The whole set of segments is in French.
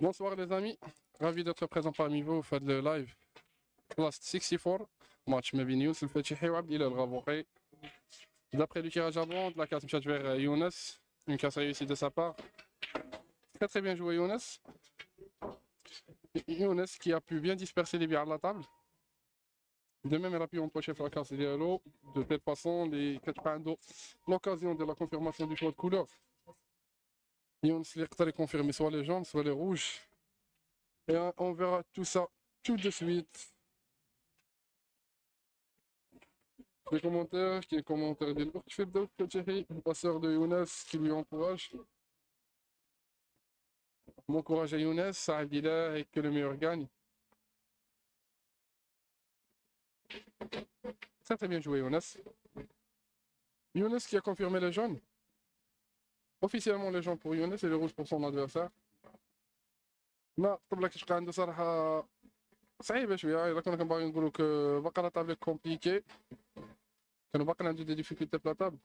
Bonsoir les amis, ravi d'être présent parmi vous, faites le live Last 64, match Mabi News, le Fetchi Hewab, il est le ravoqué. D'après le tirage à la casse Mchat vers euh, Younes, une casse réussie de sa part. Très très bien joué Younes. Younes qui a pu bien disperser les bières à la table. De même, elle a pu empocher Fracas et Diallo. De telle façon, les 4 l'occasion de la confirmation du choix de couleur. Younes les confirmer soit les jaunes, soit les rouges. Et on verra tout ça tout de suite. Les commentaires, qui est commentaire de le passeur de Younes qui lui encourage. Mon courage à Younes, ça et que le meilleur gagne. Très très bien joué Younes. Younes qui a confirmé les jaunes. Officiellement les jaunes pour Younes et les rouges pour son adversaire. ما قبل لك شقى عنده صراحة صعيبة شوية إذا كنا كنبغي نقولو باقا لا طابلي كومبليكي كانوا باقي عنده دي ديفيكولتي في لا طابل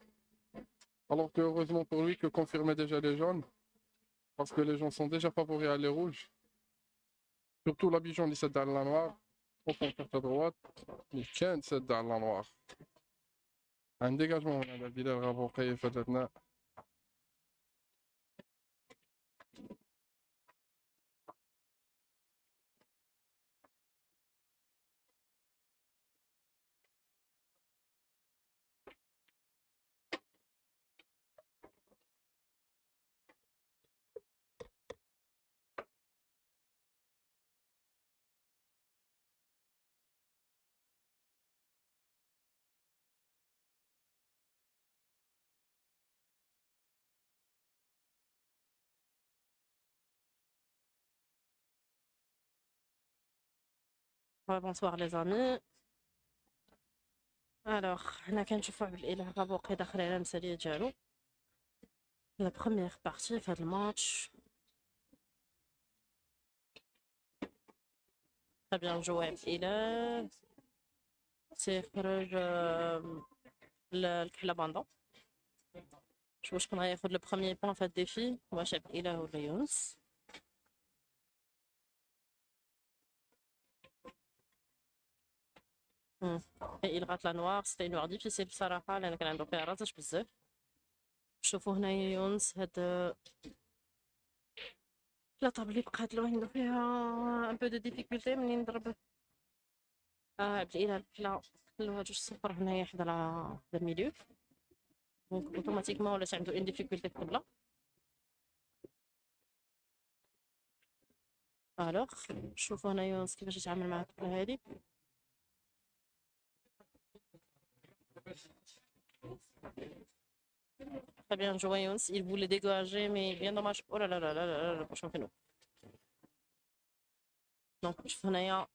alors que heureusement pour lui que confirmer déjà les jaunes parce que les gens sont déjà favoris à les rouges surtout l'Abidjan 17 dans la noire au fond carte à droite il tient 7 dans la noire un dégagement on a la ville الغابوقي فاتتنا bonsoir les amis alors هنا كنشوفوا عبد الاله غابوقي داخل على المثاليه ديالو لا بروميير بارتي في هذا الماتش très bien joué عبد الاله تيخرج الكحله باندا شوف شكون غياخد لو بروميير بوان في هاد الديفي واش عبد الاله ولا يونس La noire c'était une noire difficile بصراحة لأن كان عنده فيها رزش بزاف. شوفوا هنا يونس هاد لا طاب اللي بقات له عنده فيها ان بو دو ديفيكولتي منين ضرب. آه بالاله الكلا خلوها جوج صفر هنايا حدا لا الميليو دونك اوتوماتيكمون ولات عنده ان ديفيكولتي في الطبلة. الوغ شوفوا هنا يونس كيفاش يتعامل مع الطبلة هادي. Très bien joué Younes. Il voulait dégager, mais bien dommage. Oh là là là là là, le prochain créneau. Donc, هنايا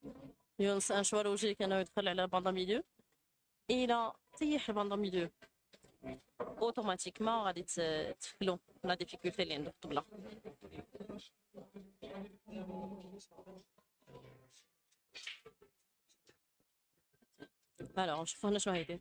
يونس ان شوا لوجيك انه يدخل على باندا ميليو الى طيح الباندا ميليو اوتوماتيكمون غادي تفكلو لا ديفيكولتي اللي عنده في الطبله الوغ نشوفو هنا شنو غيدير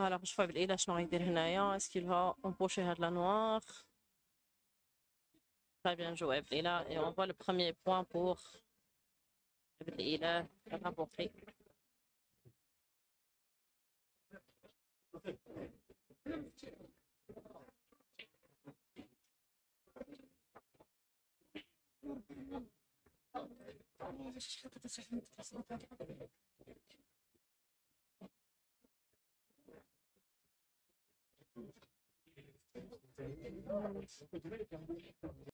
فوالا باش فايف الاله شنو غيدير هنايا اسكي لو امبوشي هاد لا نوار Très bien joué, Abdila. Et on voit le premier point pour Abdila. Ça va Thank you.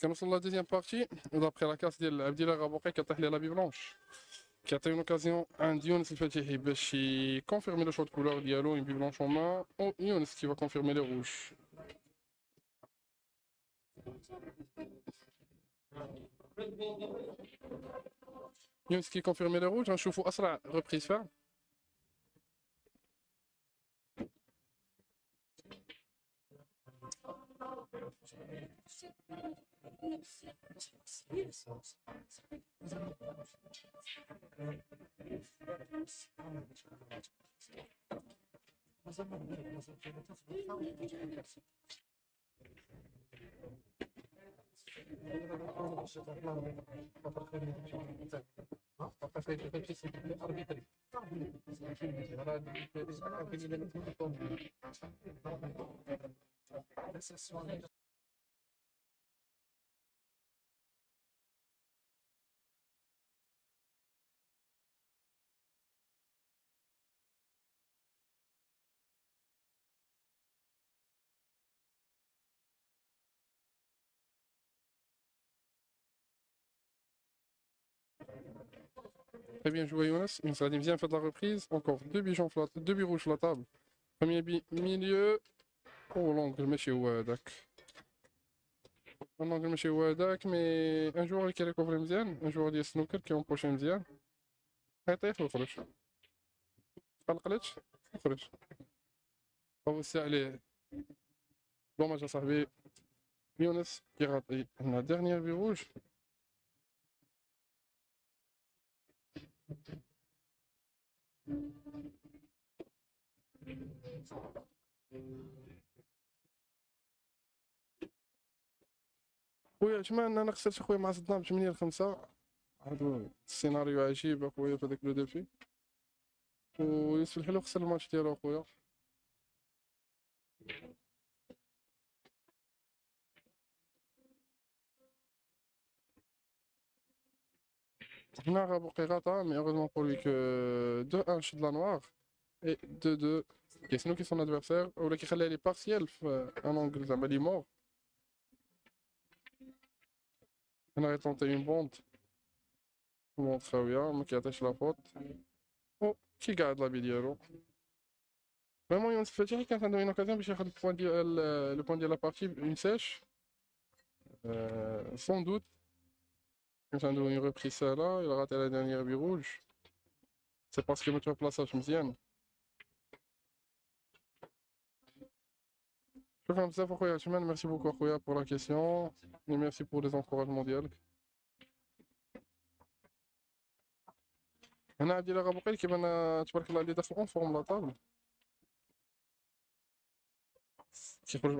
Commençons la deuxième partie, d'après la casse d'Abdillah Rabouqi qui a tahlé la vie blanche. Qui a eu une occasion, un Younes El-Fatihi, qui confirmer le choix de couleur Diallo, une bille blanche en main, ou Younes qui va confirmer les rouges. Younes qui confirme les rouges, un choufou reprise ferme. This is Très bien joué Younes. Younes غادي مزيان في هاد لا ريبريز. Encore deux بيجون في لا- deux بيروج في لا طابل. Premier بي milieu. او لونجل ماشي هو هذاك. لونجل ماشي هو هذاك مي ان جوغ اللي كيريكوفري مزيان. ان جوغ ديال السنوكر كيونبوشي مزيان. غيطيح ويخرج. قلقلتش وخرج. هو الساعة عليه. دوماج اصاحبي. يونس كيغطي لنا ديرنيير بيروج. خويا اتمنى أنا خسرت اخويا مع صدام 8 5 هادو السيناريو عجيب أخويا في هذاك لو ديفي ويوسف الحلو خسر الماتش ديالو أخويا. Ragnar Aboukirata, mais heureusement pour lui que 2-1 je suis de la Noire et 2-2 qui est son adversaire. Ou là qui est partiel, euh, un angle Zabali mort. On aurait tenté une bande. Bon, très bien, mais qui attache la faute. Oh, qui garde la vidéo Vraiment, Younes Fletcher qui a une occasion de chercher le point de la partie, une sèche. Euh, sans doute. سيش سون دوت كانت عنده اون ريبريز ساهلة الى غاتي على دانيير بي روج سي باسكو ما تبلاصاش مزيان شكرا بزاف اخويا عثمان ميرسي بوكو اخويا بور لا كيسيون et merci pour les encouragements ديالك هنا عبد الله غابوقيل كيبان تبارك الله عليه داخل اون فورم لا طابل كيخرج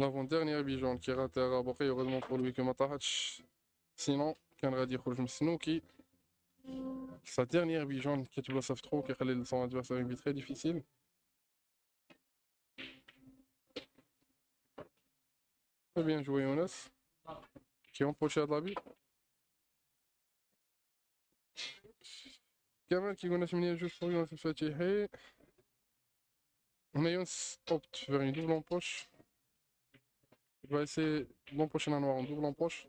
لايف لافون ديرنيير بيجون كي راه تاع باقي هeureusement pour lui que ما طاحتش سينون كان غادي يخرج من السنوكي سا ديرنيير بيجون كيتبلاصا في ترو كيخلي سون ادفيرسير اون بي تري ديفيسيل Très bien joué Younes qui ont poché à la vie كمال كيقولنا 8 جوج بور يونس الفاتحي هنا يونس اوبت فيغ اون دوبل امبوش Il va essayer d'empocher la noire en double empoche.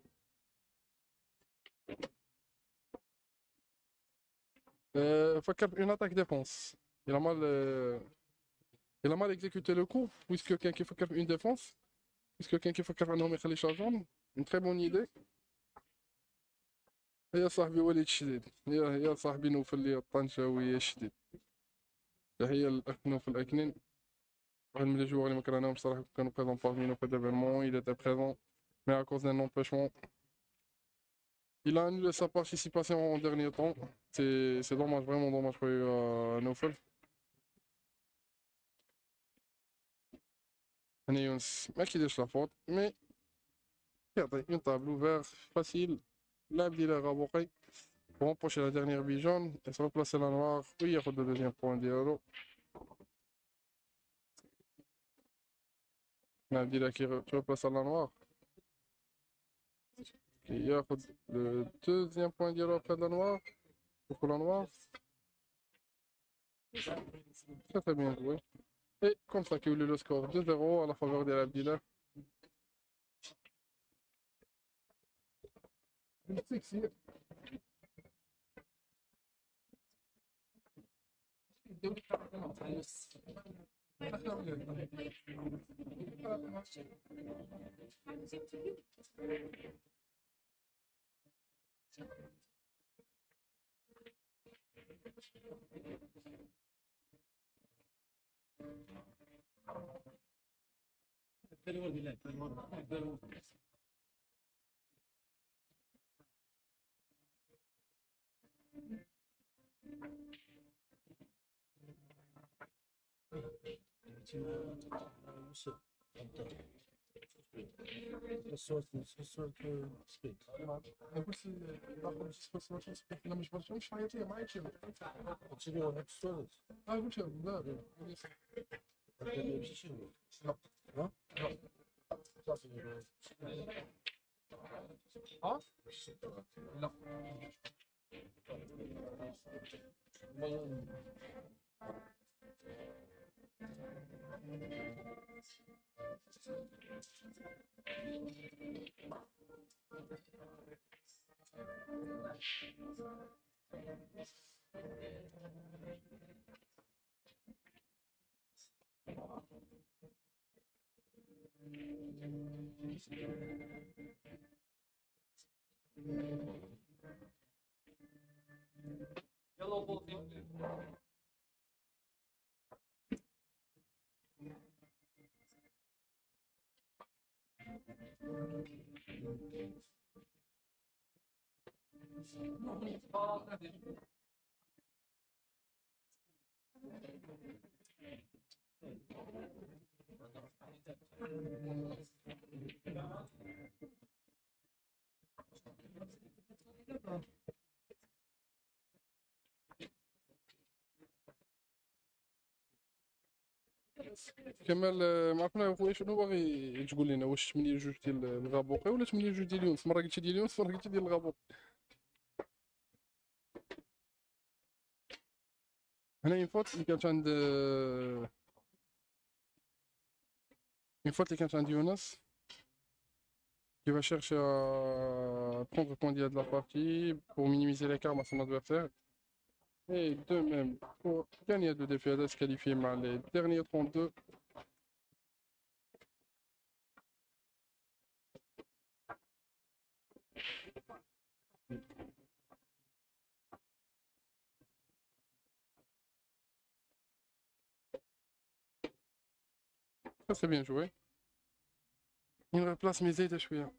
Euh, فكر une attaque défense. Il a mal, euh, il a mal exécuté le coup, puisque quelqu'un qui fait une défense, puisque quelqu'un qui fait انه ما يخليش la jaune, une très bonne idée. يا صاحبي وليد شديد يا يا صاحبي نوفل لي الطنجاوية شديد تحية للأخ نوفل أكنين واحد من les joueurs اللي ما كرهناهمش صراحة كانوا présents parmi nous cet événement il était présent mais à cause d'un empêchement il a annulé sa participation en dernier temps c'est c'est dommage vraiment dommage pour euh, نوفل هنا يونس ما كيديرش لا فوت مي يعطي اون طابلو فيغ فاسيل اللاعب ديال غابوقي pour empocher la dernière bille jaune et se replacer la noire وياخد le deuxième point ديالو اللاعب ديالها كي replace la noire كياخد le deuxième point ديالو après la noire pour la noire très très bien joué et comme ça qu'il le score 2-0 à la faveur de Tell you what he likes. Musik. Ressourcen, Ressourcen, Jakbyś jakąś sposobność na myśl, bo już fajnie ja majcie. Czyli on jak stoi. A jakby się, no. Tak, nie wiem, się No. No. Czasu nie było. A? No. Moje... Yellow كمال آه، ما عرفنا خويا شنو باغي تقول لنا واش 8 جوج ديال الغابوقي ولا 8 جوج ديال يونس؟ مرة قلتي ديال يونس مرة قلتي ديال الغابوقي هنا اون فوت اللي كانت عند آه، اون فوت اللي كانت عند يونس qui va chercher à prendre le point de la partie pour minimiser l'écart à son adversaire. Et de même, pour gagner de défis à se qualifier mal les derniers 32. C'est bien joué. Il replace Mizé de chouïa.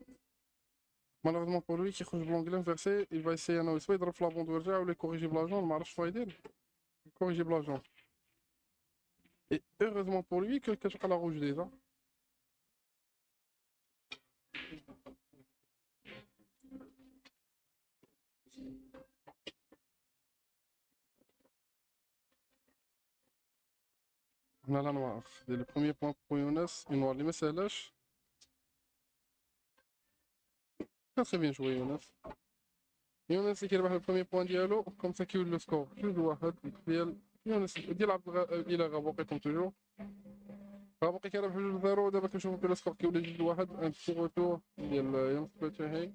Malheureusement pour lui, qui couche l'angle inversé, il va essayer un OSW, il drop la bande de ou le corriger blanc, le marche faïdel. Corriger blanc. Et heureusement pour lui, que le cache la rouge déjà. هنا لا نوار دير لو بروميير بوان بور يونس نوار اللي ما سهلاش Très très bien joué Younes. يونس اللي كيربح البرومي بوان ديالو كوم سا كيولي لو سكور جوج واحد ديال يونس ديال عبد الغ... الى غابوقي كوم توجور غابوقي كيربح بجوج زيرو دابا كنشوفو بلي لو سكور كيولي جوج واحد ان بتي روتور ديال يونس بوتشيهي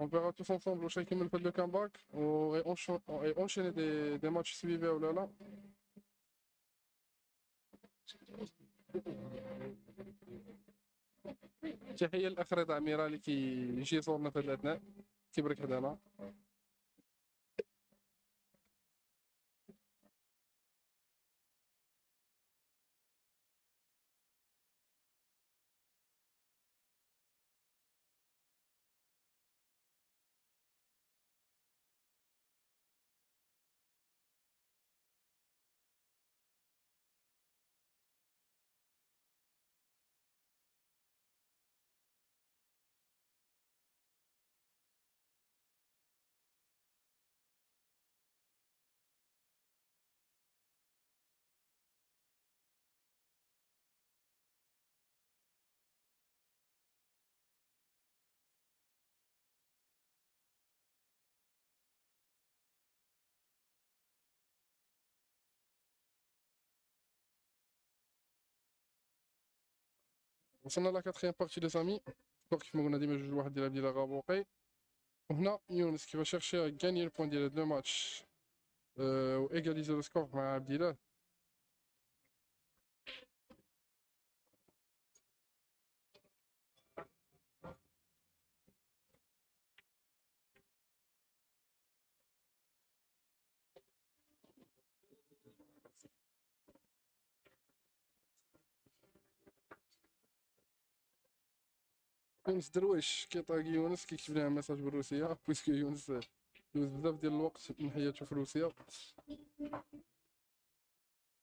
On verra tous ensemble واش غيكمل في هاد لو كامباك و اونشيني دي دي ماتش سويفي ولا لا تحية الاخ رضا أميرة اللي كيجي يصورنا في هذا الأثناء. كيبرك حدانا. وصلنا لا كاتخيام بارتي لي زامي دونك كيف ما قلنا ديما جوج واحد ديال عبد الله غابوقي وهنا يونس كيفاش شيرشي غاني البوان ديال هاد لو ماتش و ايغاليزي لو سكور مع عبد الله يونس درويش كيطاقي يونس كيكتب لها ميساج بالروسية بويسكو يونس دوز بزاف ديال الوقت من حياته في روسيا.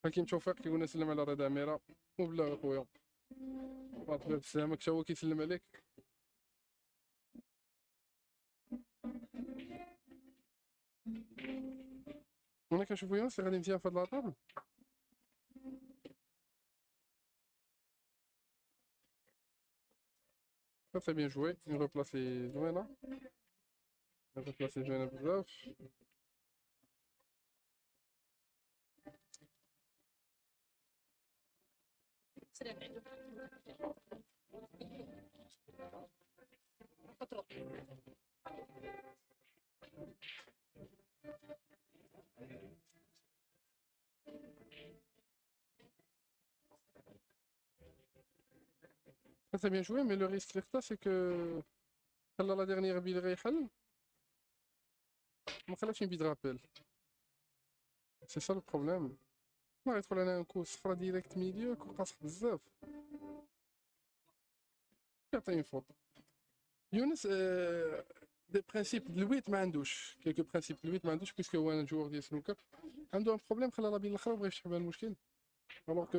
حكيم توفيق كيقول نسلم على رضا عميرة وبلا خويا. مرحبا بسلامك تا هو كيسلم عليك. هنا كنشوفو يونس غادي مزيان في هاد لاطابل Très très bien joué. Une replacée Joanna. Hein. Une replacée Joanna Bouzov. Très très bien joué, mais le risque Lerta, c'est que خلى la dernière bille غيحل ما خلاش une bille de rappel. C'est ça le problème. ما غيدخل انا ان كو صفرا ديريكت ميليو كو قاصح بزاف يعطيني فوط يونس آه، دي برانسيب الويت ما عندوش كيلكو برانسيب الويت ما عندوش بيسكو هو جوور ديال سنوكر عنده ان بروبليم خلى لابين الاخرى وبغى يفتح بها المشكل الوغ كو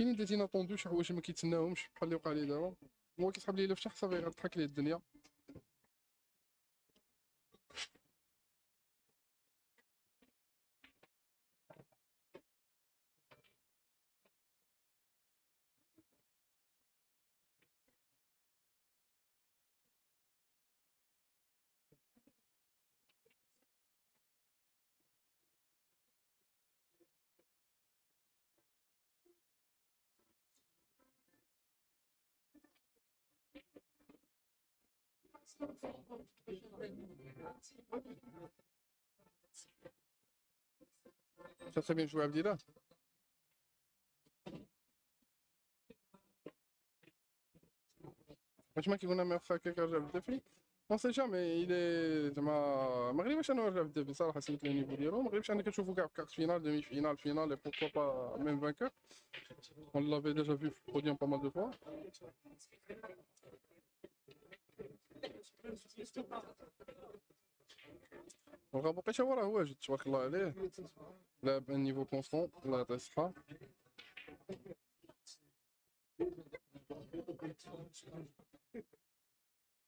كاينين دي زيناتوندو شي حوايج ما كيتسناهمش بحال اللي وقع لي دابا هو كيسحب لي الا فتح صافي غتضحك ليه الدنيا. Très très bien joué Abdillah. واش ما كيقولنا ما واخا هكاك رجع بالدفي ما سي جامي الي زعما ما غريبش انا رجع بالدفي صراحه سميت لي النيفو ديالو ما غريبش انا كنشوفو كاع في كارت فينال دومي فينال فينال اي بوركوا با ميم فانكور on l'avait déjà vu في البوديوم pas mal de fois الغابوقي تا هو راه واجد تبارك الله عليه لعب ان نيفو كونستون الله يعطيه الصحة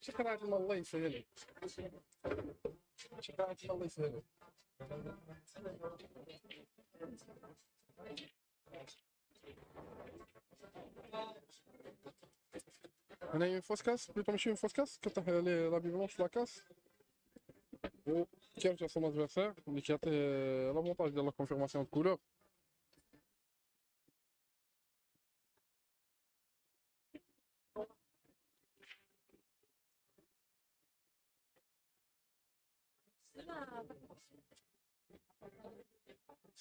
شكرا الله يسهل شكرا الله يسهل انا une fausse casse plutôt ماشي une fausse casse كتطيح عليه لابي بلونش لا كاس و كيرجع سون ادفيرسير اللي كيعطيه لافونتاج ديال لا كونفيرماسيون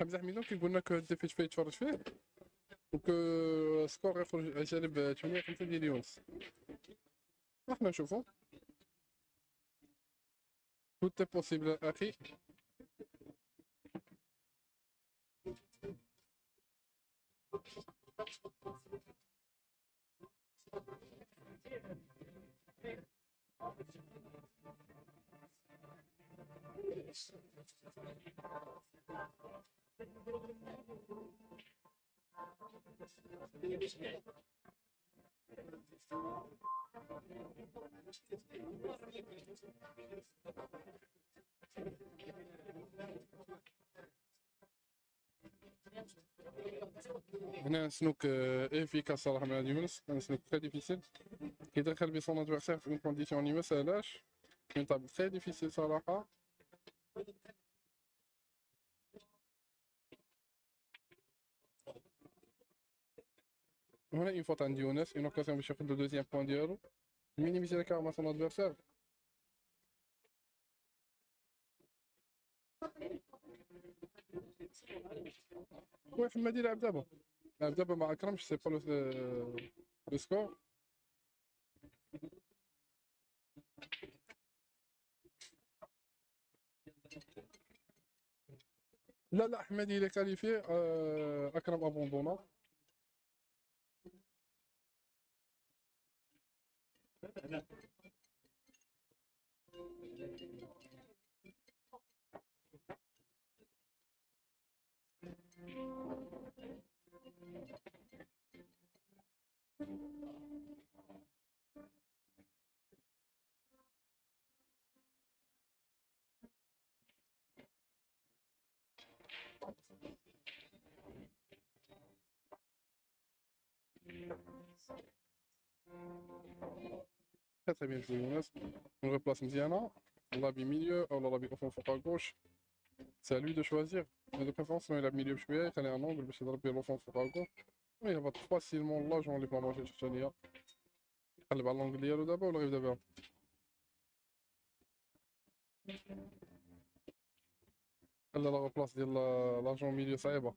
حمزه حميدو كيقول لك الديفيت فيه يتفرج فيه وك سكور يخرج جانب 8 5 ديال يونس إحنا نشوفو Tout est possible. هنا سنوك افيكاس صراحه مع يونس un سنوك très difficile كيدخل بيه son adversaire في une condition اللي ما سهلاش une table très difficile صراحه هنا اون فوت عند يونس اون اوكازيون باش ياخد لو دوزيام بوان ديالو مينيميزي لا كارما سون ادفيرسير خويا حمادي لعب دابا لعب دابا مع اكرمش سي با لو سكور لا لا حمادي إلى كاليفي اكرم ابوندونا Très très bien joué Younes. On replace Mziana. Labi milieu ou labi au fond fort à gauche. C'est à lui de choisir. Mais de préférence, il a milieu شوية يخلي un angle باش يضرب بيه l'offense fort à gauche. Oui, il va facilement là, j'en ai pas mangé الشاشانية. قلب على l'angle ديالو دابا ولا غيبدا بها؟ خلى لا بلاص ديال لاجون ميليو صعيبه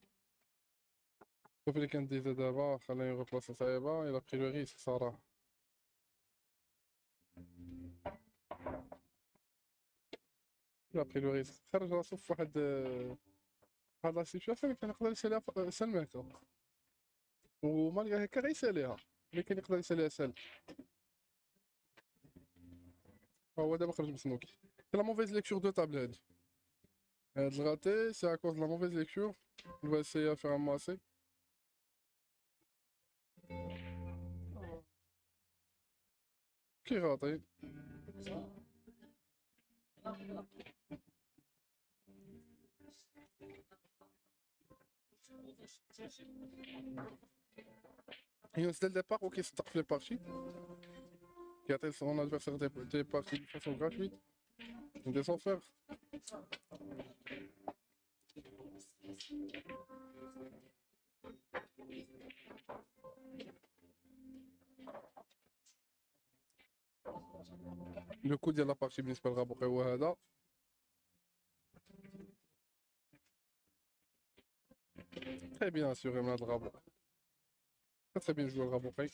شوف اللي كان ديزا دابا خلاني بلاصة صعيبة إلا بقيتو ريسك صراحة إلا بقي له غير خرج راسو في واحد واحد لا سيتواسيون كان يقدر يساليها سلم هكا ومالغا هكا غيساليها ولكن يقدر يساليها سال. هو دابا خرج بسموكي سي لا موفيز ليكتور دو طابل هادي هاد الغاتي سي اكوز لا موفيز ليكتور نبغي اسيي افيغ ماسي Qui est rentré? Et aussi dès le départ, ok, c'est le parti. Qui atteint son adversaire des parties de façon gratuite. De son frère. لو كود ديال لابارتي بالنسبه للغابوقي هو هذا تري بيان اسيغي من هذا الغابوق تري بيان جو الغابوقي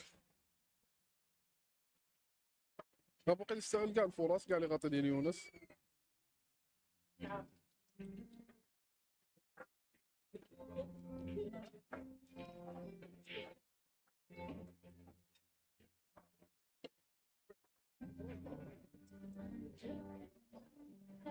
الغابوقي اللي استغل كاع الفرص كاع اللي غاطي ديال يونس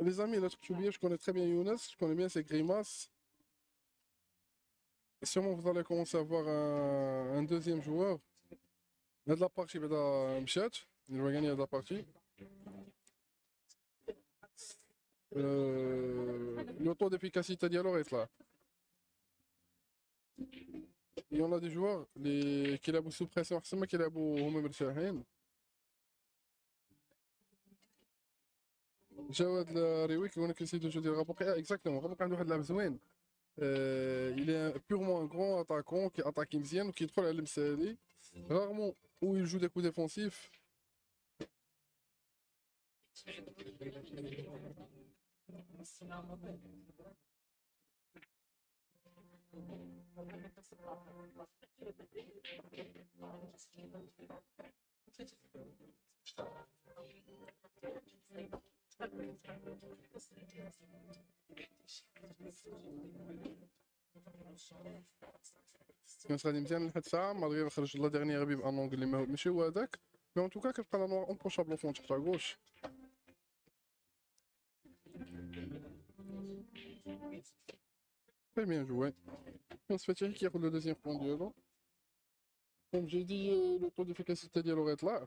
Les amis, là, oublié, je connais très bien Younes, je connais bien ses grimaces. Sûrement, vous allez commencer à voir un, deuxième joueur. Il y a de la partie, il va gagner de la partie. Euh, le taux d'efficacité ديالو غيطلع. Il y en a des joueurs اللي كيلعبوا سو بريسيون احسن ما كيلعبوا هما مرتاحين جاو هاد الريويك وانا كنسيت الجو ديال غابوقي اكزاكتومون غابوقي عنده واحد اللعب زوين il est purement un grand attaquant qui attaque مزيان وكيدخل على المسالي rarement où il joue des coups كان غادي مزيان لحد الساعة مالغي خرج لا ديرنيير بيب ان اونغلي ما- ماشي هو هذاك مي ان توكا كتبقى لا نوار اونبوشابل فون تحت غوش Très bien joué. On se fait tirer qui roule le deuxième point du long. Comme j'ai dit, euh, le taux d'efficacité de l'orette là.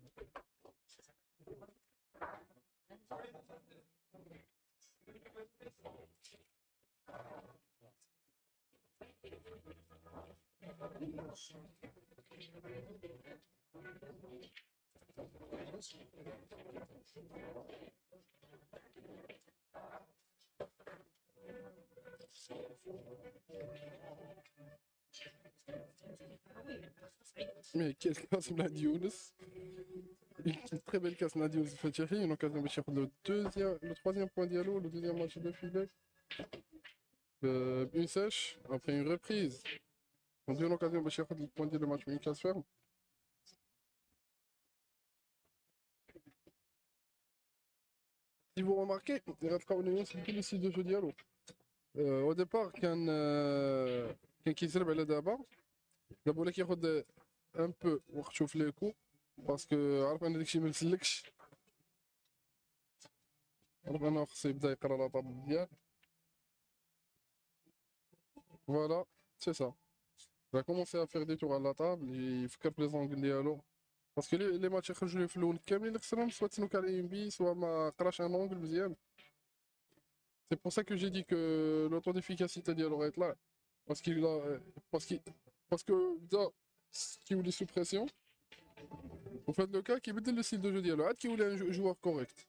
Merkez lazım lan diyorsunuz. une très belle casse Nadio Zifatiahi, une occasion de chercher le, deuxième, le troisième point Diallo, le deuxième match de filet. Euh, une sèche, après une reprise. On a eu l'occasion de chercher le point Diallo, match, mais une casse ferme. Si vous remarquez, Red Union, c'est plus de jeu Diallo. Euh, au départ, quand, euh, quand Kisel est là-bas, la boule qui est un peu, on retrouve les coups. باسكو عارف ان داكشي ما مسلكش عارف انه خصو يبدا يقرا لا طاب ديال فوالا سي سا il a commencé à faire des tours à la table يفكر في لي زونغل ديالو باسكو لي لي ماتش يخرجوا ليه في الاول كاملين اللي خسرهم سوا تسنوك على ام بي سوا ما قراش ان اونغل مزيان C'est pour ça que j'ai dit que le taux d'efficacité dialogue est là. Parce qu'il a. Parce, qu'il parce que là, qui voulait sous pression, vous faites le cas qui met le style de jeu dialogue, qui voulait un jou- joueur correct.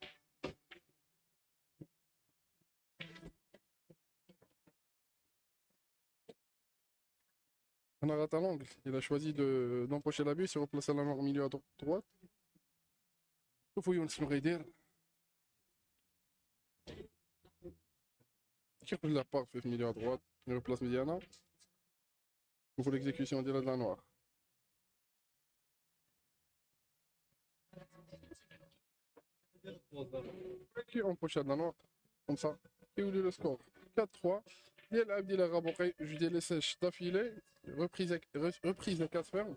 On a raté l'angle. Il a choisi de- d'empocher la bille, se replacer la main au milieu à dro- droite. Il faut Younes Noureider. Qui roule la part, fait milieu à droite, il replace Mediana. Il faut l'exécution de la noire. qui en pochette la noire, comme ça, et où le score 4-3. Yel Abdillah Raboukai, je dis les sèches d'affilée, reprise, reprise de 4 fermes.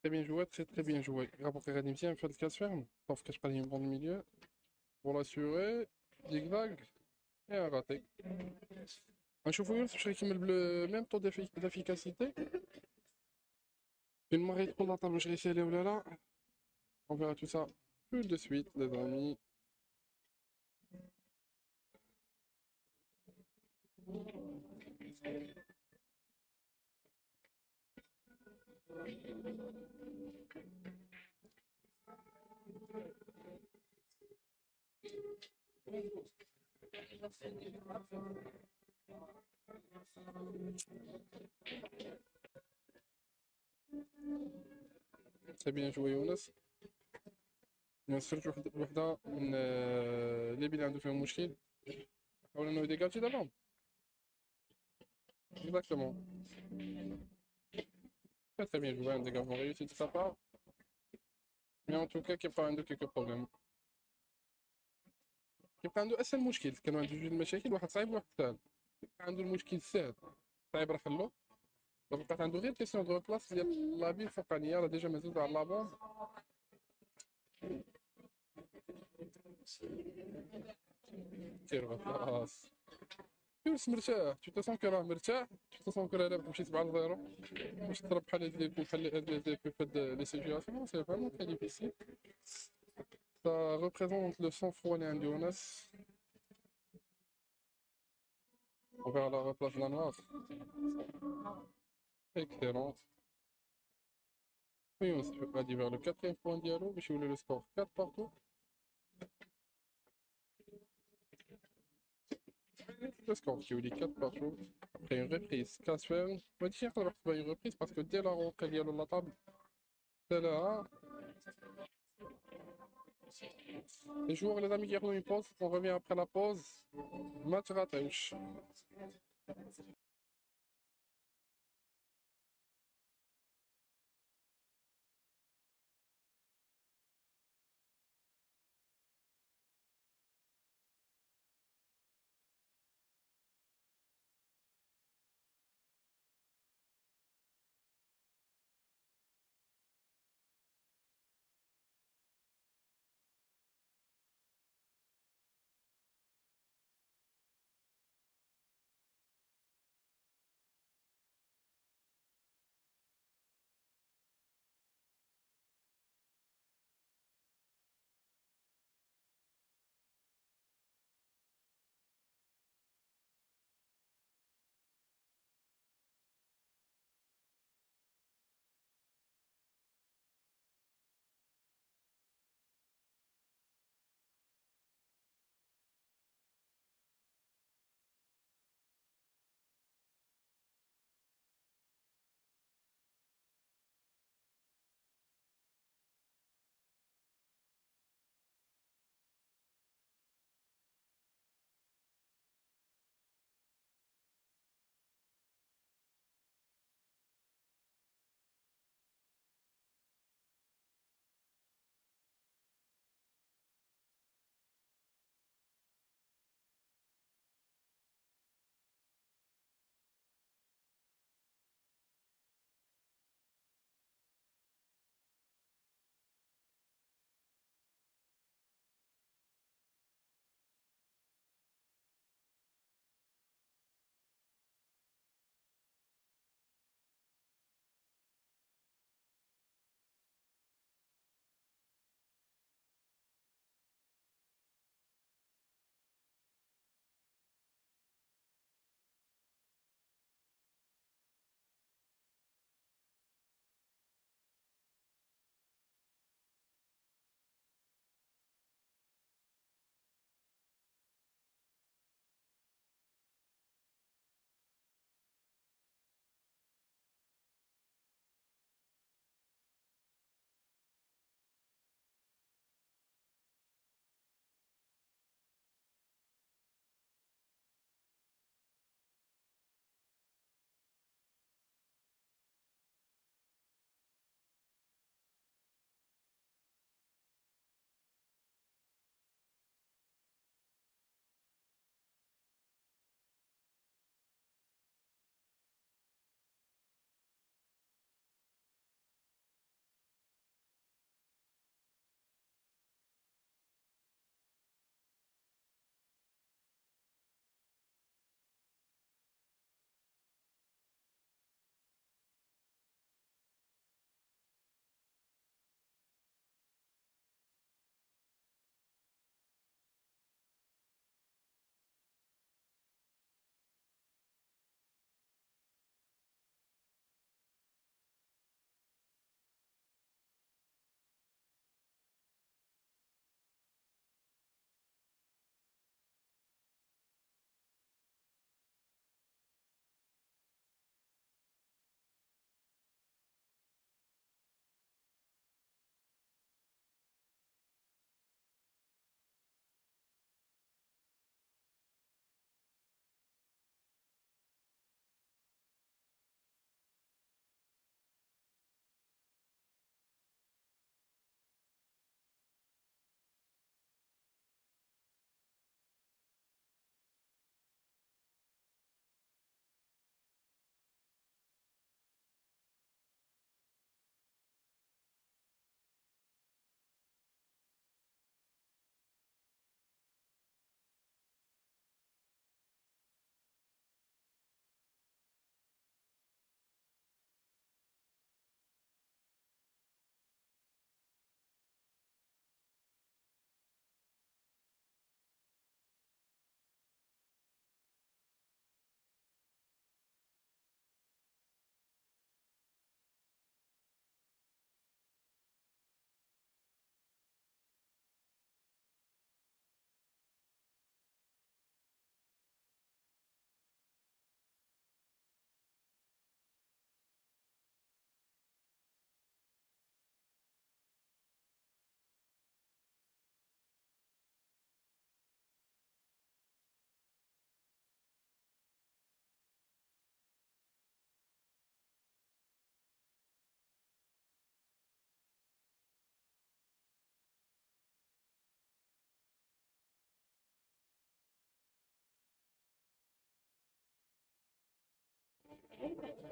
Très bien joué, très très bien joué. Rapporté Radimsien, fait le casse ferme. Sauf que je pas une bande milieu. Pour l'assurer, zigzag et un raté. Un chauffeur, je met le même taux d'effi- d'efficacité. Une marée trop table, je réussis à aller là. On verra tout ça tout de suite, les amis تري بيان جوي يونس يونس خرج وحد- وحده من آه، اللي بين عنده فيهم مشكل حاول انه يديكاجي دابا Exactement. Très très bien joué, un dégagement réussi de sa part. Mais en tout cas, كيبقى عنده quelques problèmes. كيبقى عنده أسهل مشكل كانوا عنده جوج المشاكل واحد صعيب وواحد سهل كيبقى عنده المشكل السهل صعيب راه حلو دابا بقات عنده غير كيسيون دو بلاص ديال لابي الفوقانيه راه ديجا مازال على لابون كير بلاص يونس مرتاح. تو تسون كو راه مرتاح. تو تسون كو راه رابح مشي 7 0 باش تضرب بحال هاد بحال هاد في هاد لي سيتياسيون سي فريمون تري Ça représente le sang-froid de. On verra la replace de la noire. Excellent. Oui, on se va vers le quatrième point dialogue. Je voulais le score 4 partout. Le score qui est 4 partout. Après une reprise, Casper. On dire qu'on va trouver une reprise parce que dès la rentrée, il y la table. C'est là. Les joueurs et les amis qui ont une pause, on revient après la pause. Match.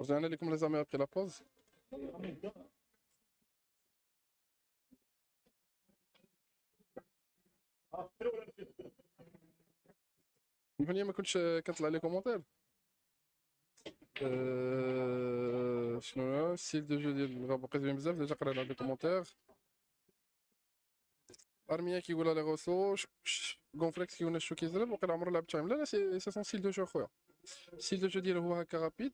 رجعنا لكم لي زامي ابخي لا بوز هنا ما كنتش كنطلع لي كومونتير أه... شنو السيل دو جو ديال بقيت بين بزاف ديجا قرينا لي كومونتير أرميا كيقول لي غوسو غونفليكس كيقول شو كيزرب وقيلا عمرو لعب تايم لا لا سي سون ستيل دو جو خويا. ستيل دو جو ديالو هو هكا رابيد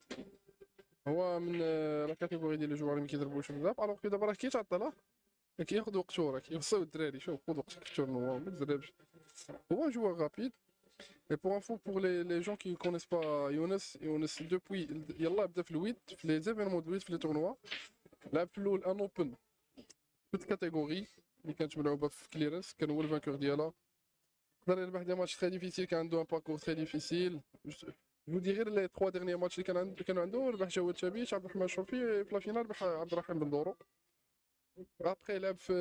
هو من لا كاتيجوري ديال الجوار اللي كيضربوا شي بزاف الوغ كي دابا راه كيتعطل كياخذ وقته راه كيوصل الدراري شوف خذ وقتك في التورنوا ما تزربش. هو جوار رابيد Et pour info, pour les, les gens qui ne connaissent pas Younes, Younes depuis, يلا بدا في الويت في les événements de الويت في les tournois في الأول ان اوبن توت كاتيجوري اللي كانت ملعوبه في كليرنس كان هو الفانكور ديالها قدر يربح دي ماتش تري ديفيسيل كان عنده ان باركور تري ديفيسيل جو دي غير لي 3 ديرني ماتش اللي كان عنده كانوا عنده ربح جواد شابيش عبد الرحمن الشرفي في لا فينال ربح عبد الرحيم بن دورو ابخي لعب في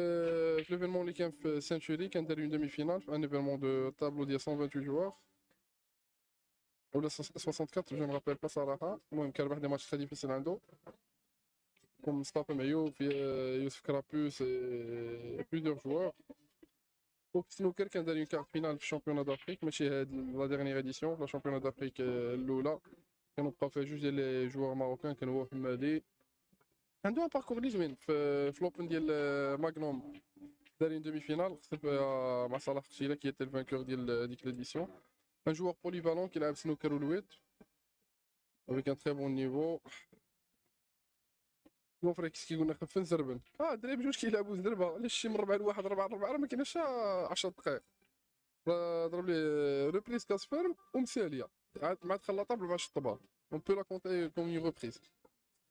في ليفينمون اللي كان في سانتوري كان دار اون دومي فينال في ان ايفينمون دو تابلو ديال 128 جوار ولا 64 جو مرابيل با صراحه المهم كان ربح دي ماتش تري ديفيسيل عنده كوم مصطفى معيوف يوسف كرابوس بليزيور جوار وفي السنوكر كان دار اون كارت فينال في الشامبيونات دافريك ماشي هاد لا ديرنيير اديسيون في لا شامبيونات دافريك الاولى كانوا بقاو فيها جوج ديال لي جوار ماروكان كان هو حمادي عنده ان باركور لي زوين في, في لوبن ديال ماغنوم دار اون دومي فينال خسر مع صلاح خشيله كي était le vainqueur ديال ديك ليديسيون un joueur polyvalent qui لعب سنوكر والويت avec un très bon niveau كوفريكس كيقول لنا خف نزربن آه دري بجوج كيلعبوا زربة. علاش شي من ربعه لواحد ربعه ربعه راه ما كايناش 10 دقائق ضرب لي ريبريز كاس فيرم ومسالية. عاد مع تخلطها بربع شطبات اون بو لا كونتي كوم اون ريبريز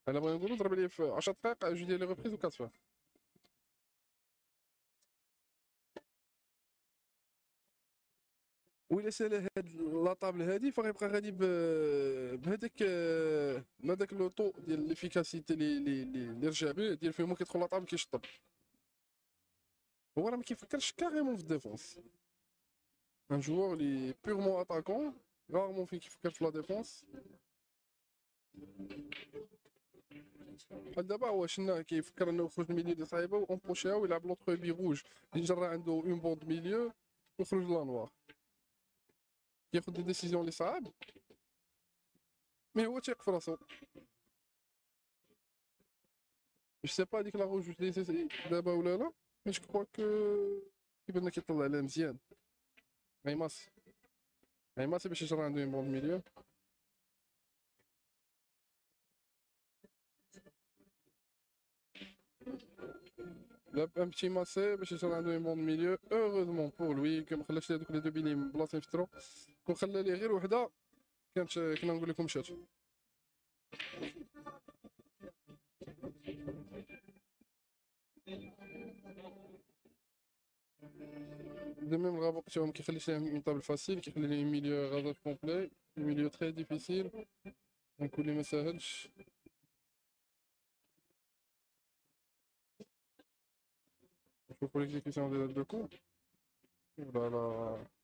أنا بغينا نقولوا ضرب لي في 10 دقائق جوج ديال لي ريبريز وكاس فيرم وإلا سالا هاد لا طابل هادي فغيبقى غادي بهذاك بهذاك لو طو ديال ليفيكاسيتي لي لي لي رجع به ديال فين هو كيدخل لا طابل كيشطب. هو راه ما كيفكرش كاريمون في الديفونس. ان جوور لي بيغمون اتاكون رارمون فين كيفكر في لا ديفونس بحال دابا هو شنا كيفكر انه يخرج الميليو دي صعيبه وامبوشيها ويلعب لوطخ بي روج اللي جرى عنده اون بوند ميليو ويخرج لا نوار ياخذ دي ديسيزيون اللي صعاب مي هو تيق في راسو جو سي با هذيك لا روج دابا ولا لا مي جو كخوا كو كيبان كيطلع عليها مزيان غيماس غيماس باش يجرى عنده اون بون ميليو لعب ان بتي ماسي باش يجرى عنده اون بون ميليو اوروزمون بور لوي كو مخلاش هذوك لي دو بيلي بلاصه يفترو كون خلى ليه غير وحده كانت كنا نقول لكم مشات دو ميم الغابة قلت ما كيخليش ليه اون طابل فاسيل كيخلي ليه ميليو غازاج كومبلي ميليو تري ديفيسيل. نقول لي ما ساهلش. نشوفو ليكزيكسيون ديال هاد الكو ولا لا.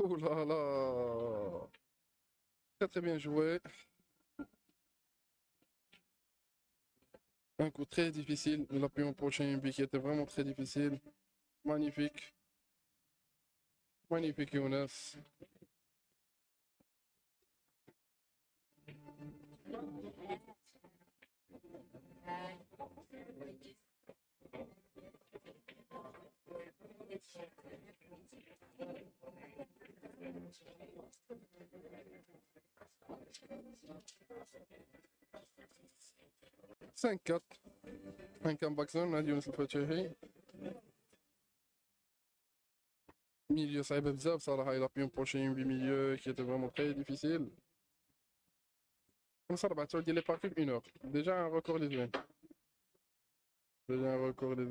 Oh là là Très très bien joué. Un coup très difficile. Pris un prochain qui était vraiment très difficile. Magnifique. Magnifique Younes. 5-4. 5 en backzone, là, Lyon se fait tirer. Milieu, ça aide bizarre, Salah il a pu empocher une vie milieu qui était vraiment très difficile. Comme ça, bah, tu vois, il est parti une heure. Déjà un record des Déjà un record des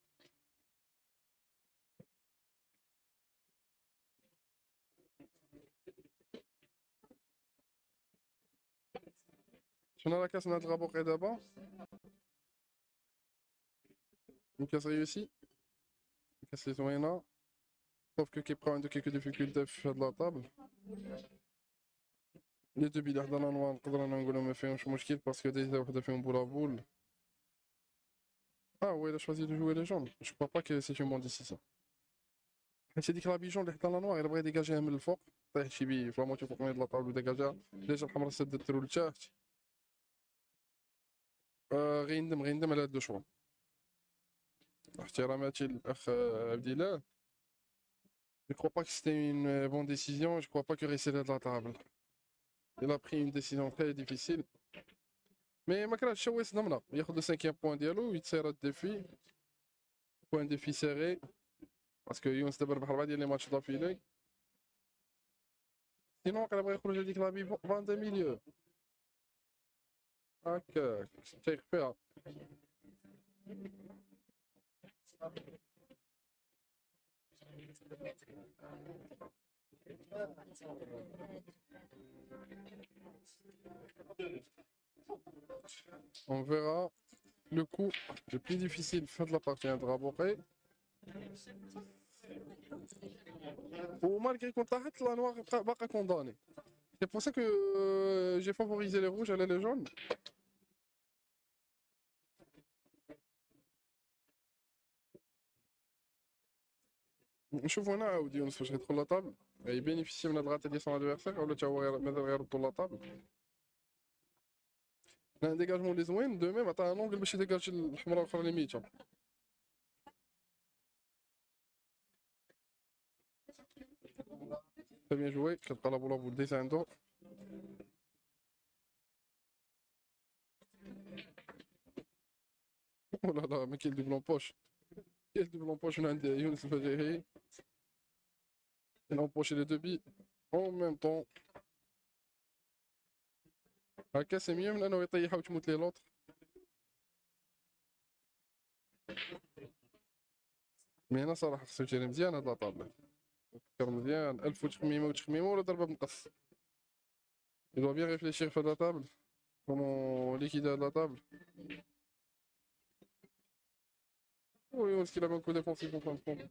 شنو راك كاس من هاد الغابوقي دابا الكاس ريوسي الكاس لي زوينه sauf que كيبقاو عنده كيكو ديفيكولتي في هاد لاطابل لي دو بيد حدا نوار نقدر انا نقولو ما فيهمش مشكل باسكو ديجا وحده فيهم بولا بول اه وي il a choisi de jouer les jaunes je crois pas que c'est une bonne décision حيت هاديك لا بيجون اللي حدا لا نوار الا بغا يديكاجيها من الفوق طيح شي بي في لاموتي فوق من لاطابل وديكاجيها ديجا الحمرا سدت له لتحت آه غيندم غيندم على هاد لو شوا احتراماتي للاخ عبد الله Je crois pas que c'était une euh, bonne décision. Je crois pas que rester de la table. Il a pris une décision très difficile. Mais ما كرهتش شويس ضمنه ياخذ لو سانكيام بوان ديالو ويتسير الديفي بوان ديفي سيري باسكو يونس دابا ربح ربعه ديال لي ماتش دافيلي سينو واقيلا بغا يخرج هذيك لابي فان دو ميليو Euh, On verra le coup le plus difficile fin de la partie indraborée. Ou malgré qu'on t'arrête, la noire va condamner. كونداني سي بور سا كو جي فافوريزي لي روج على لي جون نشوفو هنا عاود يونس فاش غيدخل لا طابل يبينيفيسي من هاد الغاتا ديال سون ادفيرسير ولا تا هو غير- مازال غيردو لا طابل ان ديجاجمون لي زوين دو ميم عطاه لونغل باش يديجاج الحمراء الاخرى اللي ميته تري بيان جوي كتلقى لا بولا بول ديجا عندو او لا لا ما كاين دوبلون بوش كاين دوبلون بوش من عند يونس الفجيري Il a empoché les deux billes en même temps. هكا سي ميو من انه يطيحها وتموت ليه لوطر مي هنا صراحة خصو يجري مزيان هاد لاطابل فكر مزيان ألف وتخميمة وتخميمة ولا ضربة بمقص Il doit bien réfléchir sur la table. Comment liquider la table. Oui, est-ce qu'il avait un coup défensif en fin de compte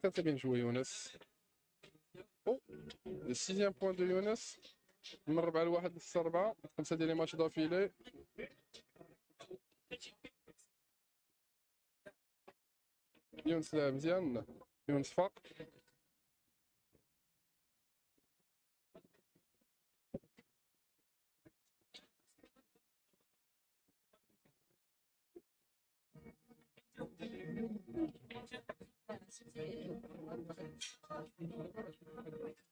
Très très bien joué. Oh, le sixième point de Younes. من ربعة لواحد لستة أربعة خمسة ديال لي ماتش دافيلي ينسلا مزيان ينصفق Thank you.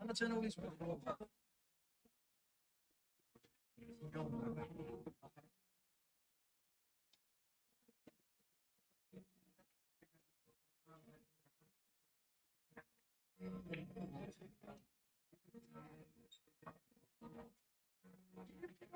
Anlatacağına ulaşmıyor.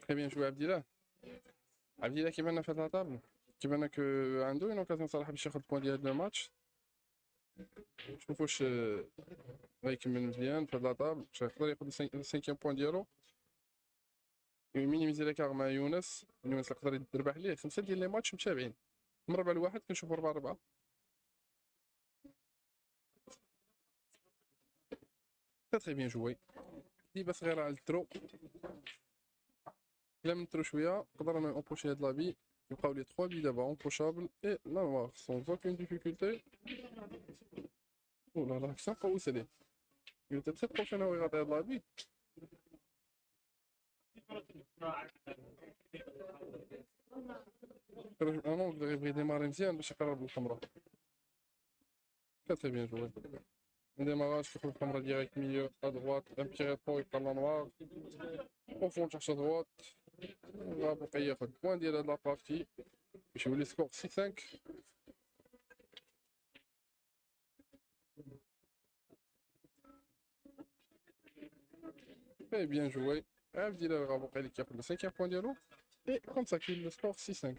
Très bien joué Abdillah. Abdillah qui mène à faire la table. Qui mène que Ando une occasion Salah باش ياخذ بوان ديال هذا الماتش. شوف واش غيكمل مزيان في هاد لاطابل باش يقدر ياخذ السانكيام بوان ديالو يمينيميزي لاكار مع يونس يونس يقدر يربح ليه خمسه ديال لي ماتش متابعين من ربع لواحد كنشوفو ربعة ربعة تري بيان جوي ديما صغيرة على الترو الا من الترو شوية نقدر أنا امبوشي هاد لابي يبقاو لي 3 بي دابا امبوشابل اي لا نوار سون اوكين ديفيكولتي اولا لا كسان قوس عليه il était très prochain à regarder هاد لابي انا نقدر يبغي يديماري مزيان باش يقرب للحمراء تري بيان جوي ديماراج كيخرج الحمراء ديريكت ميليو ا droite ان بيتي ريترو يبقى لا نوار او فون تحت droite On va payer le point de la partie. Je vous les score 6-5. Et bien joué. L'équipe le cinquième point dialogue. Et comme ça, le score 6-5.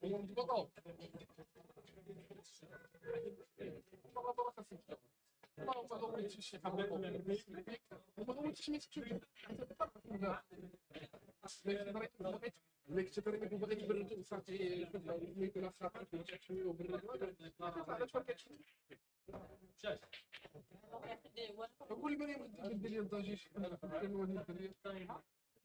كون بغيت تبرد صافي يكون خاطر شويه وبرد علاش ما كاينش كل مريم دير لي الضجيج انا في الكلمه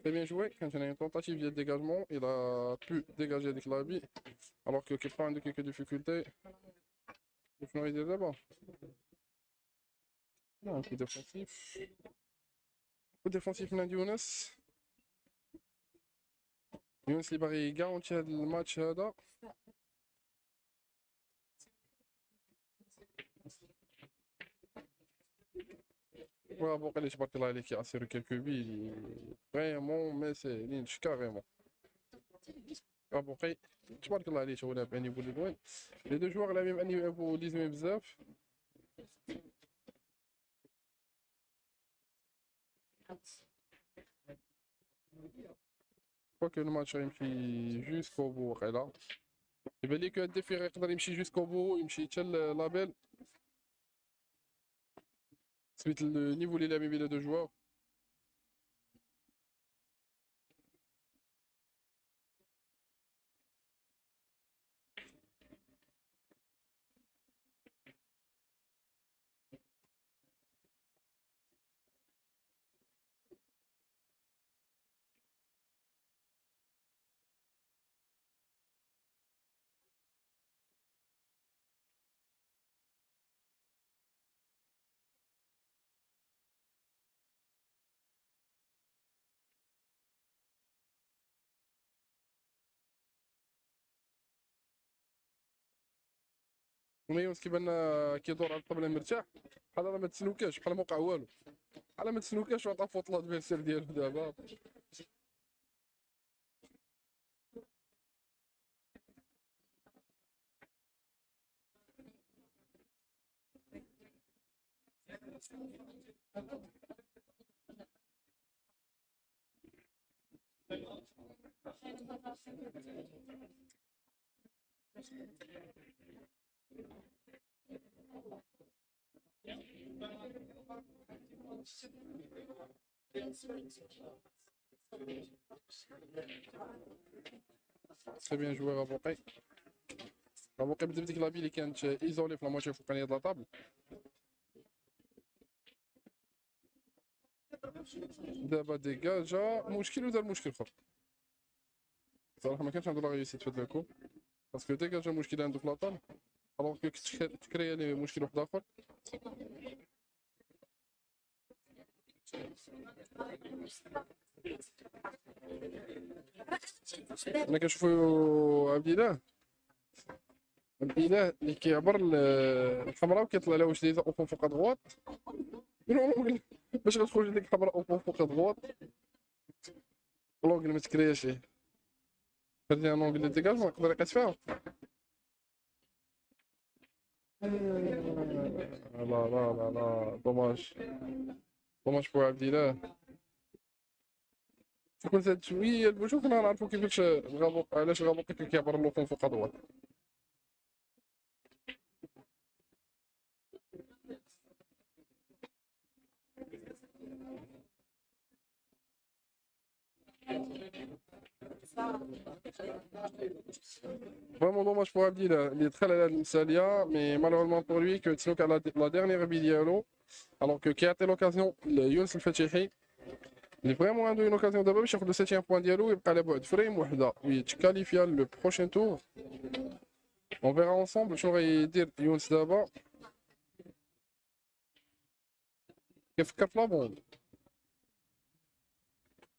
Très bien joué, quand il a une tentative de dégagement, il a pu dégager avec la alors que quelqu'un a eu quelques difficultés. Il faut aider d'abord. Un coup défensif. Un coup défensif, Nadi Younes. يونس. يونس اللي باغي يقاونتي هذا الماتش هذا. وابو قال تبارك الله عليك يعصر كيلكو بي فريمون ما ساهلينش كاريمون ابو قي تبارك الله عليه هو لعب اني بولي دوين لي دو جوار لاعبين اني يلعبوا لي زوين بزاف كواكو الماتش يمشي جوسكو بو وقيلا يبان لي كو الدفير يقدر يمشي جوسكو بو يمشي حتى لابيل سميت النيفو اللي لاعبين بين لي دو جوار ميونس كيبان كيدور على الطبلة مرتاح. بحال راه ما تسنوكاش بحال ما وقع والو. بحال ما تسنوكاش وعطى فوت لادفيرسير ديالو دابا. تري بيان جوي رابوقي رابوقي بدا بديك لابي اللي كانت ايزولي في لاموتشي الفوقانيه د لاطابل دابا ديكاجا مشكل ودار مشكل اخر صراحه ما كانش عنده لا ريوسيت في هاد الكو باسكو ديكاجا مشكل عنده في لاطابل الوغ كو تكريا لي مشكل واحد آخر؟ أنا كنشوفو عبد الاله عبد الاله اللي كيعبر ال- الحمراء وكيطلع لها واش دايزة أوبون فوق دغوات باش غتخرج ديك الحمراء أوبون فوق دغوات لونجل ما تكرياش خدي ان لونجل ديكاجمون يقدر يقيس فيها لا لا لا لا دوماج دوماج بو عبد الاله كنت هاد شويه البوشو كنا نعرفو كيفاش غابو علاش غابو كيف كيعبر اللوفون فوق دوات Vraiment dommage pour Abdil, il est très à la Salia, mais malheureusement pour lui, que Tinouk a la, la dernière bille diallo, alors que qui a été l'occasion, le Younes el اللي فريمون عنده اون اوكازيون دابا باش ياخذ لو سيتيام بوان ديالو ويبقى على بعد فريم وحده ويتكاليفيا لو بروشين تور اون فيرا اونسومبل شنو غيدير يونس دابا كيفكر في لابوند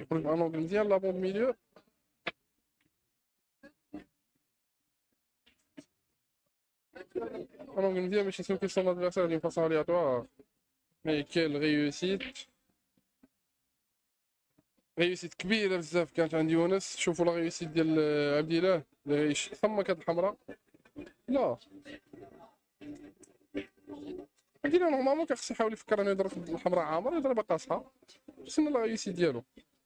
يخرج بان اونغل مزيان لابون ميليو ان اونغل مزيان باش يسوكي سون ادفيرسير دون فاسون الياتوار مي كيل ريوسيت ريوسيت كبيره بزاف كانت عند يونس شوفوا لا ريوسيت ديال عبد الاله ثم كانت الحمراء لا عبد الاله نورمالمون كان خصو يحاول يفكر انه يضرب الحمراء عامر يضربها قاصحه سنة لا ريوسيت ديالو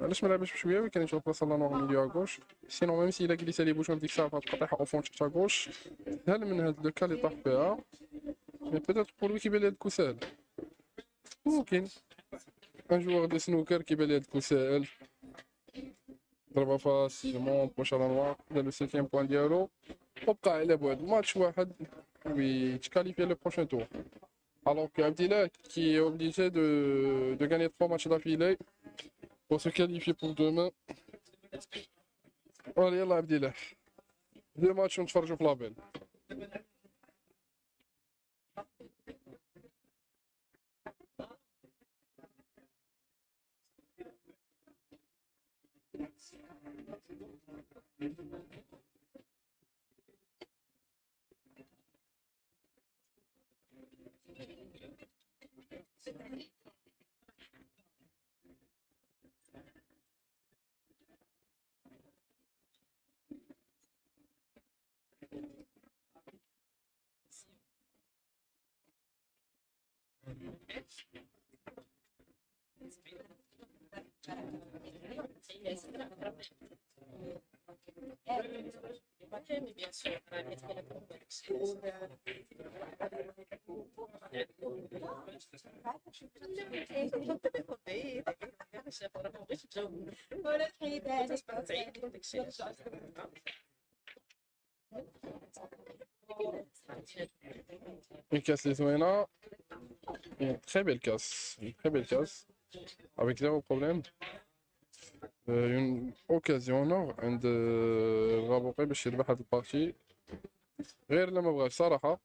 علاش ما لعبش بشويه وكان يشوف بلاصه لا نور ميليو غوش سينو ميم سي الا كليسا لي بوشون ديك الساعه فهاد القطيحه او فون تحت غوش سهل من هاد لو كا اللي طاح فيها مي بيتيت بور لوي كيبان لي هاد ساهل ممكن ان جوار دو سنوكر كيبان لي هاد ساهل ضربها فاسيلمون بوش على نوار دار لو سيتيام بوان ديالو وبقى على بعد ماتش واحد ويتكاليفي لو بروشان تور Alors que Abdillah, qui est obligé de, de gagner trois matchs d'affilée On se qualifie pour demain. Allez, yallah Abdillah. Deux matchs, on te fait la belle. Une casse les Zoéna. Une très belle casse. Une très belle casse. Avec zéro problème. نور عند الغابوقي باش يربح هاد البارتي. غير لما بغاش صراحة.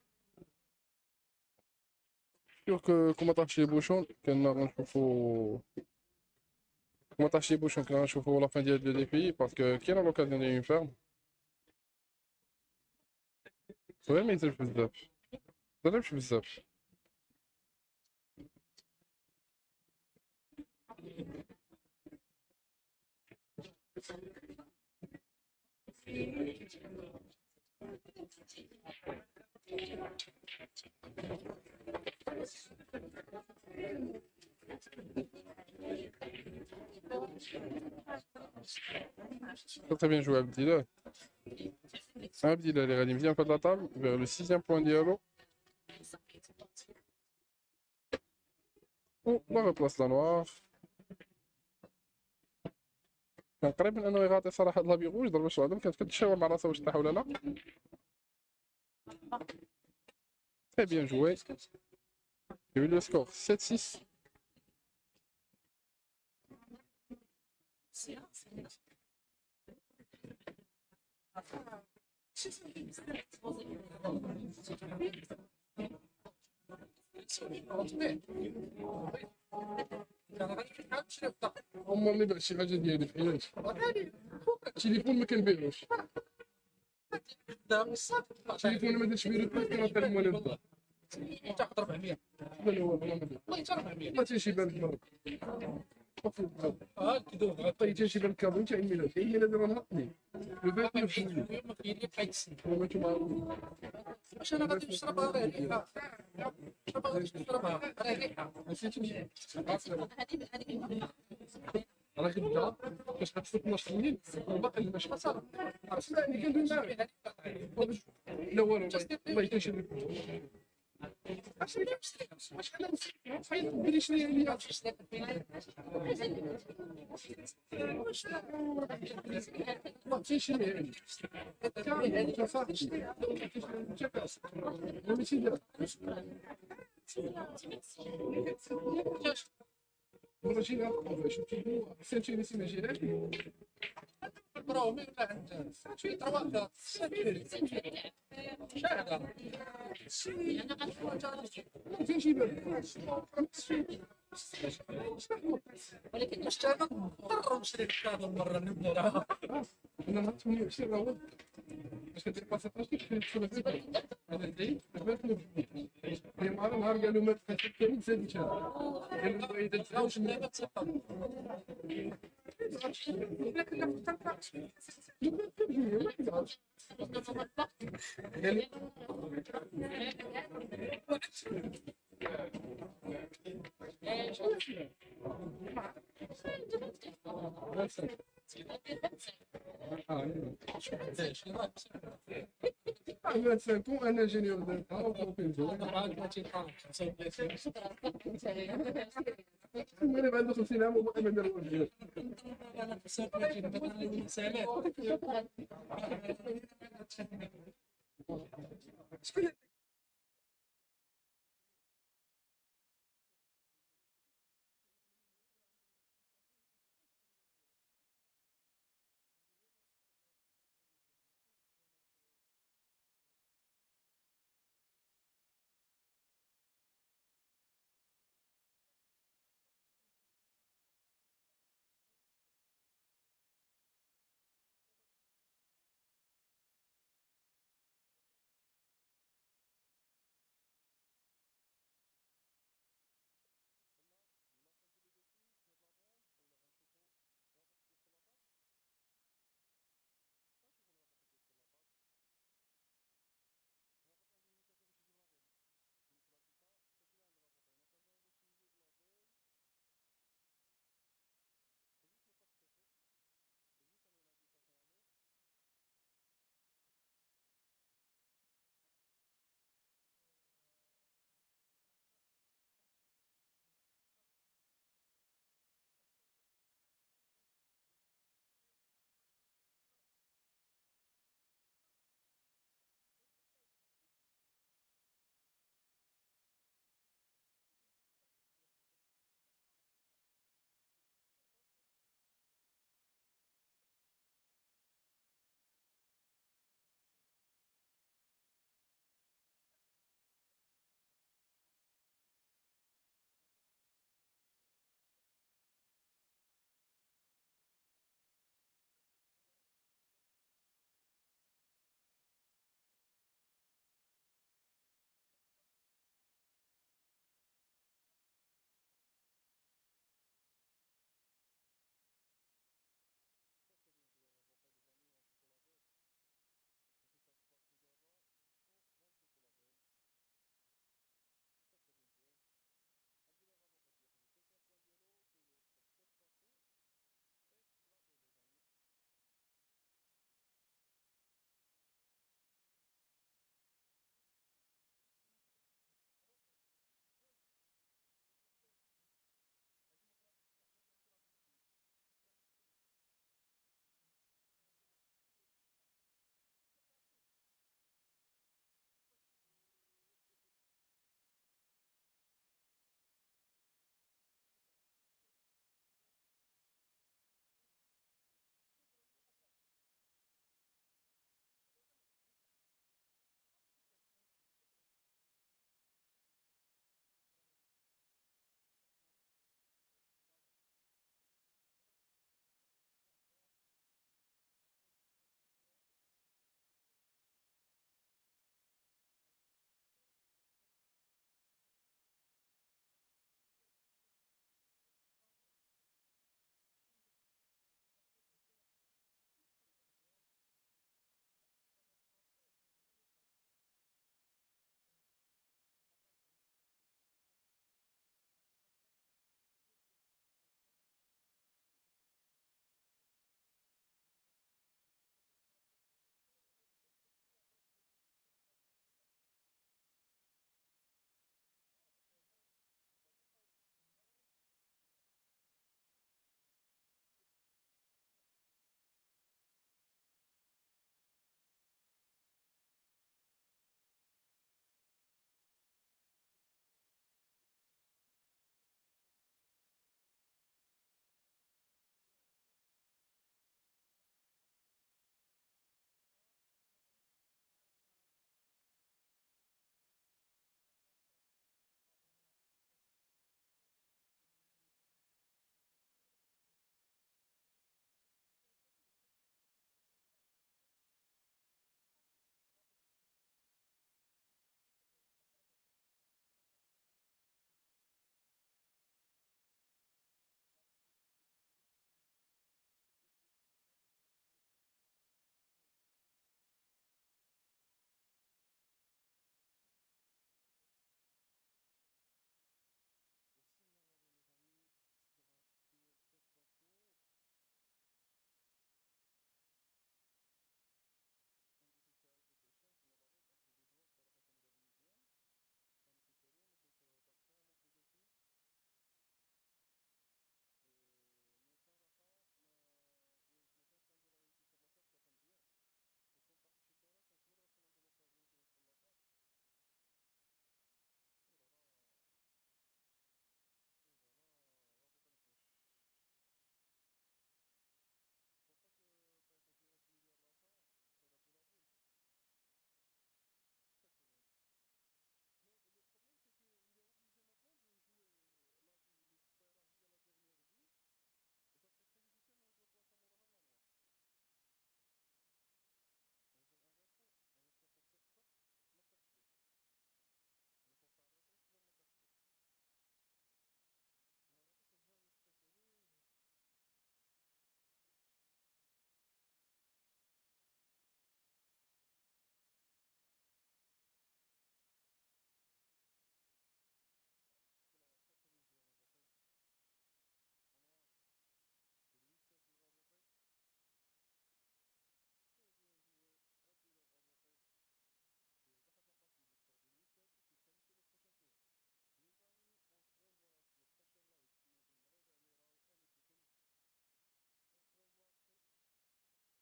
سيغ كو كوما طاحش لي بوشون كنا غنشوفو كوما طاحش لي بوشون كنا غنشوفو لا فان ديال لو ديفي باسكو كاينة لوكازيون ديال اون فيرم غير ما يزربش بزاف ميزربش بزاف Très bien joué Abdillah. Abdillah, les Radim vient pas de la table vers le sixième point dialogue. Oh, on replace la noire. كان قريب من انه يغاطي صراحة لابي غوج ضربه شو كانت كتشاور مع راسها واش طاح ولا لا. تري بيان جوي يو لو سكور 7 6 هما اللي باع شي حاجة ديالي في حياتي التليفون ما كنبيعوش التليفون ما درتش بيه روبي كنعطي لهم ولا بدا تاخذ 400 لا هو والله ما درت والله حتى 400 ما تنشي كيدوز على الطيجه شي بالكابون تاع الميلاد هي اللي درنا اثنين الباقي مشي ما كاين اللي بقى يتسنى وما تما واش أنا غادي نشربها غير ريحه نشربها غير ريحه نسيت هذيك هذيك راه كتبدا باش كتفوت 12 مليم وباقي لنا شحال صار عرفتي أنا كندير لا والو الله يكون شي Dolayısıyla, bu da şey yapmadı. Şimdi bu sen çevresi mecbur Bromir Rangers. Ci trovate C'era. Sì, dieci minuti. Jeszcze no, tarą się kładą na rannym dora. No na czym nie się robię? Jeszcze ty pasę proszę, czy co do tego? Ale ty? Nie ma, ma, ja numer 5, nie widzę niczego. Nie ma, idę, co już nie ma, co tam. com energia neodental, com pesou. Primeiro vai do cinema, vou também dar um Şöyle